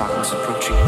darkness approaching.